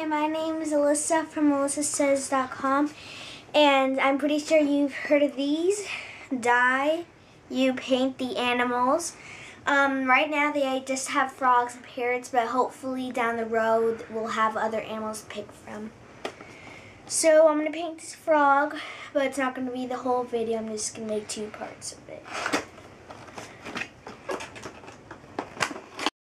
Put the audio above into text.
Hi, my name is Alyssa from alyssasays.com and I'm pretty sure you've heard of these. Dye, you paint the animals. Um, right now they just have frogs and parrots, but hopefully down the road we'll have other animals to pick from. So I'm going to paint this frog, but it's not going to be the whole video. I'm just going to make two parts of it.